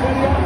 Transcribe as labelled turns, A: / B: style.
A: Ready.